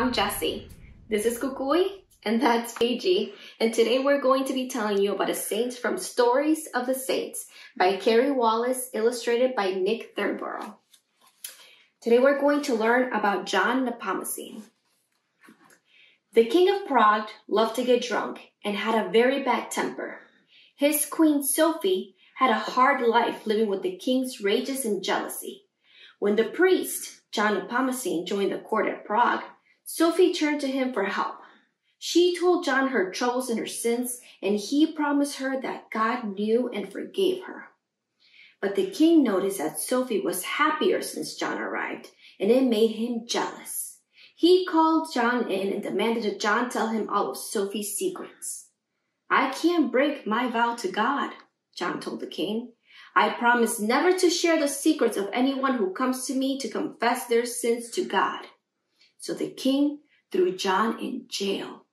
I'm Jessie. This is Kukui, and that's Paige. And today we're going to be telling you about a saint from Stories of the Saints by Carrie Wallace, illustrated by Nick Thornborough. Today we're going to learn about John Nepomucene. The King of Prague loved to get drunk and had a very bad temper. His queen Sophie had a hard life living with the king's rages and jealousy. When the priest, John Nepomucene, joined the court at Prague, Sophie turned to him for help. She told John her troubles and her sins, and he promised her that God knew and forgave her. But the king noticed that Sophie was happier since John arrived, and it made him jealous. He called John in and demanded that John tell him all of Sophie's secrets. I can't break my vow to God, John told the king. I promise never to share the secrets of anyone who comes to me to confess their sins to God. So the king threw John in jail.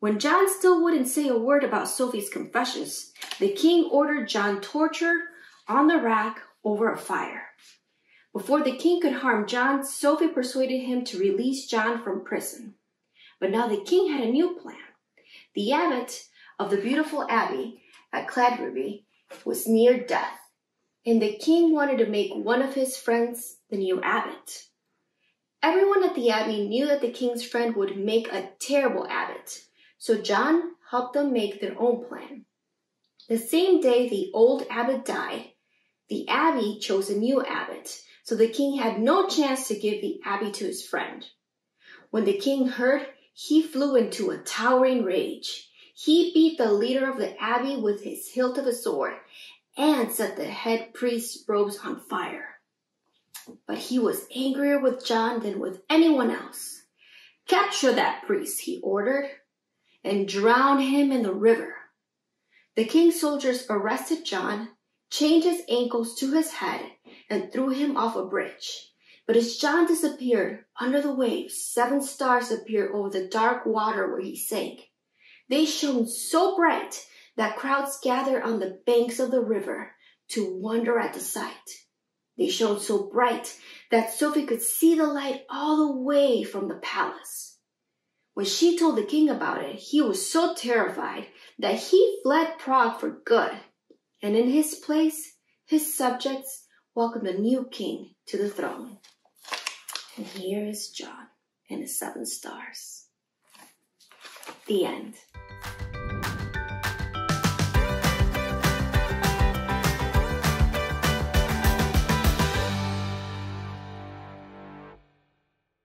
When John still wouldn't say a word about Sophie's confessions, the king ordered John tortured on the rack over a fire. Before the king could harm John, Sophie persuaded him to release John from prison. But now the king had a new plan. The abbot of the beautiful abbey at Kladruby was near death, and the king wanted to make one of his friends the new abbot. Everyone at the abbey knew that the king's friend would make a terrible abbot, so John helped them make their own plan. The same day the old abbot died, the abbey chose a new abbot, so the king had no chance to give the abbey to his friend. When the king heard, he flew into a towering rage. He beat the leader of the abbey with his hilt of a sword and set the head priest's robes on fire. But he was angrier with John than with anyone else. Capture that priest, he ordered and drown him in the river. The king's soldiers arrested John, chained his ankles to his head, and threw him off a bridge. But as John disappeared under the waves, seven stars appeared over the dark water where he sank. They shone so bright that crowds gathered on the banks of the river to wonder at the sight. They shone so bright that Sophie could see the light all the way from the palace. When she told the king about it, he was so terrified that he fled Prague for good. And in his place, his subjects welcomed a new king to the throne. And here is John and his seven stars. The end.